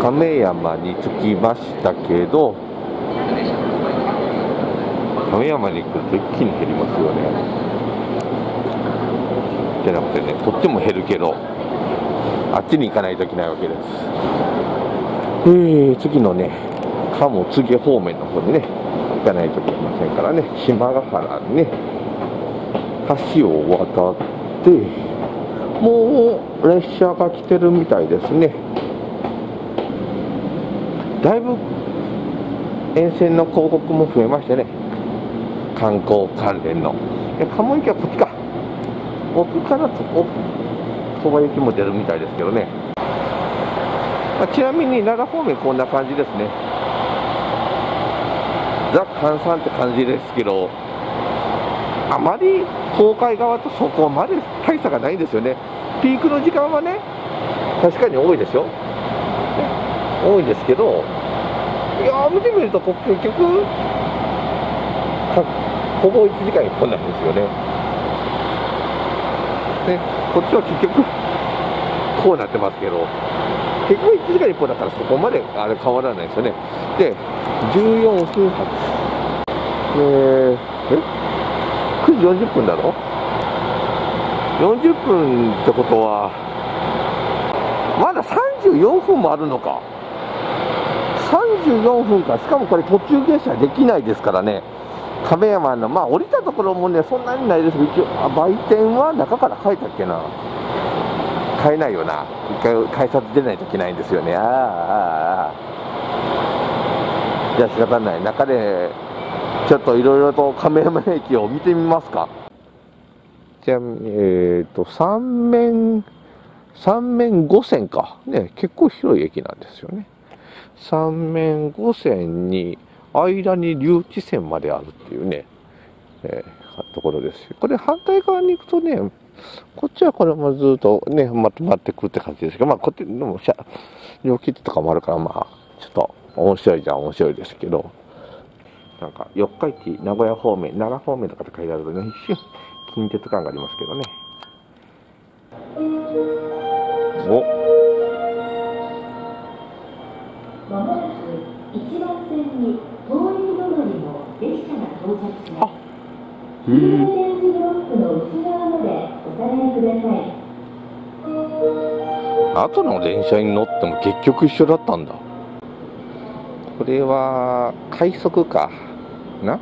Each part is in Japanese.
亀山に着きましたけど亀山に来ると一気に減りますよね。じゃなくてねとっても減るけどあっちに行かないといけないわけです。えー、次のね鴨次方面の方にね行かないといけませんからね島ヶ原にね橋を渡ってもう列車が来てるみたいですね。だいぶ沿線の広告も増えましてね。観光関連の。鴨行きはこっちか。奥からそこそば行きも出るみたいですけどね、まあ、ちなみに奈良方面こんな感じですね。ザ・関山って感じですけどあまり東海側とそこまで大差がないんですよね。ピークの時間はね確かに多いですよ。多いんですけどいや見てみると結局ほぼ1時間1本なんですよね。でこっちは結局こうなってますけど結局1時間1本だからそこまであれ変わらないですよね。で14分発えー、え？9時40分だろ？40分ってことはまだ34分もあるのか。34分かしかもこれ途中下車できないですからね。亀山のまあ降りたところもねそんなにないですけど一応あ売店は中から帰ったっけな。買えないよな。一回改札出ないといけないんですよね。ああああじゃあ仕方ない。中でちょっといろいろと亀山駅を見てみますか。じゃあえっ、ー、と三面三面五線か。ね結構広い駅なんですよね。三面五線に間に留置線まであるっていうね、えー、ところです。これ反対側に行くとねこっちはこれもずっとねまとまってくるって感じですけどまあこっちでも車両切手とかもあるからまあちょっと面白いじゃ面白いですけどなんか四日市名古屋方面奈良方面とかって書いてあるとね一瞬近鉄感がありますけどね。お線に通り列車が到着します。の。後の電車に乗っても結局一緒だったんだ。これは、快速か。な？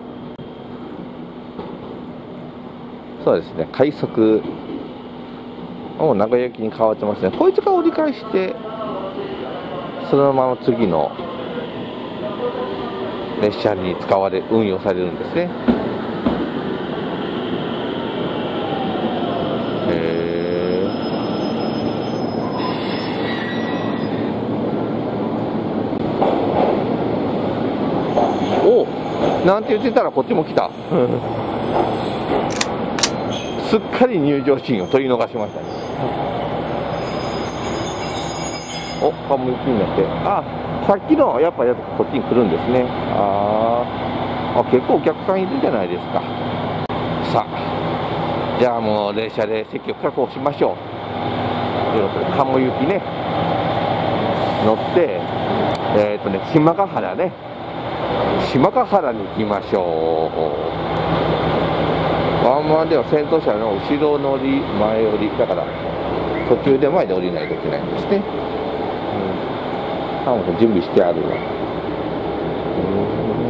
そうですね、快速を名古屋きに変わってますね。こいつが折り返して、そのまま次の列車に使われ運用されるんですね。へえおなんて言ってたらこっちも来た。すっかり入場シーンを取り逃しましたね。おカム行きになって。あさっきのやっぱやこっちに来るんですね。ああ結構お客さんいるじゃないですか。さあ。じゃあもう列車で席を確保しましょう。ということで鴨行きね。乗ってえっ、ー、とね島ヶ原ね。島ヶ原に行きましょう。ワンマンでは先頭車の後ろ乗り前降り。だから途中で前で降りないといけないんですね。うん準備してあるわ。う